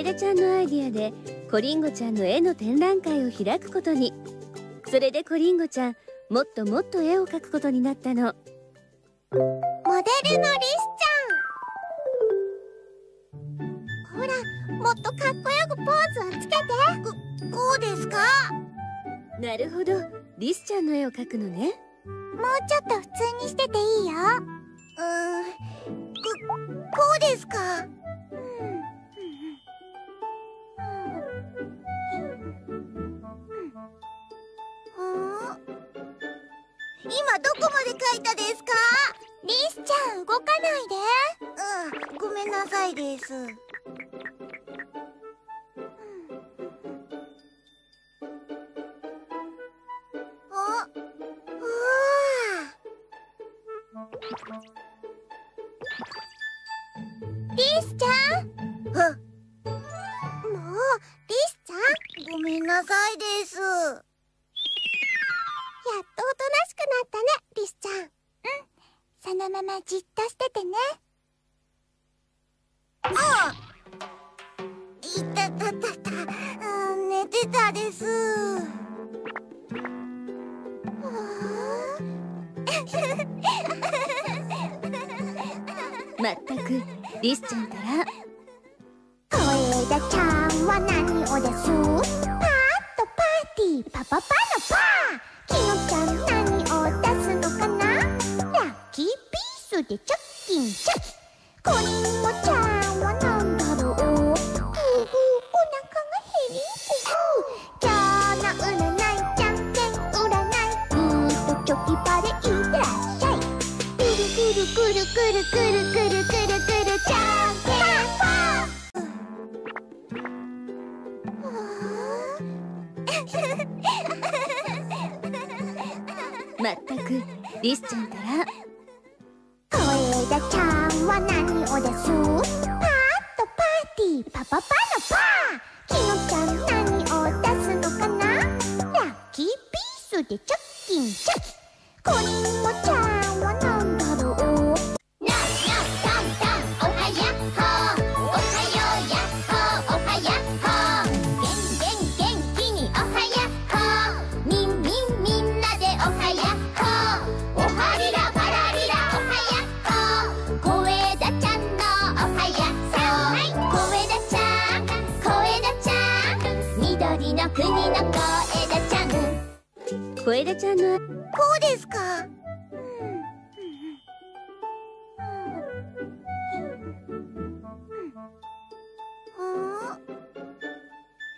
枝ちゃんのアイディアでコリンゴちゃんの絵の展覧会を開くことに。それでコリンゴちゃんもっともっと絵を描くことになったの。モデルのリスちゃん。ほらもっとかっこよくポーズをつけて。ここうですか？なるほど。リスちゃんの絵を描くのね。もうちょっと普通にしてていいよ。うーん。ここうですか？今どこまで書いたですか？リスちゃん動かないで。うんごめんなさいです。あうわリスちゃん？もうそのままじっとしててね。あいたたたた。うん寝てたです。まったくリスちゃんたら。小枝ちゃんは何をです？パーッとパーティー。パパパのパースでチョッキンチョキ。コリンゴちゃんは何だろうふうふうお腹が減りふふ今日の占いじゃんけん占いグーとチョキパでいってらっしゃいくるくるくるくるくるくるくるくるじゃんけんぽんまったくリスちゃんたら小枝ちゃんは何をです？パーッとパーティー。パパパのパー。きのちゃん何を出すのかな？ラッキーピースでチョッキンチョキ。コリンゴち緑の国の小枝ちゃん小枝ちゃんのこうですか？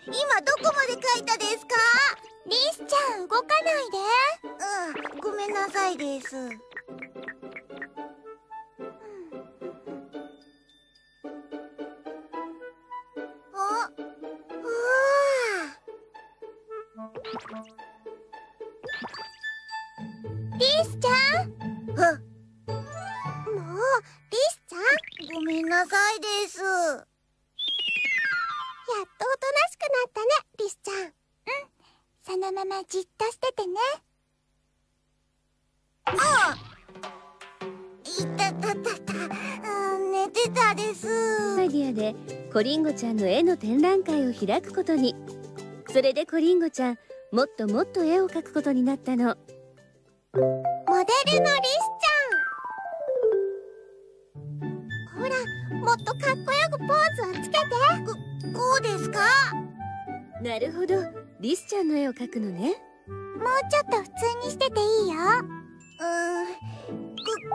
今どこまで書いたですかリスちゃん。動かないでうん。ごめん。なさいですリスちゃん？もうリスちゃん？ごめんなさいです。やっとおとなしくなったねリスちゃん。うん。そのままじっとしててね。あいたたたた。寝てたです。アイディアでコリンゴちゃんの絵の展覧会を開くことに。それでコリンゴちゃんもっともっと絵を描くことになったの。モデルのリスちゃん。ほらもっとかっこよくポーズをつけて。ここうですか？なるほど。リスちゃんの絵を描くのね。もうちょっと普通にしてていいよ。うーん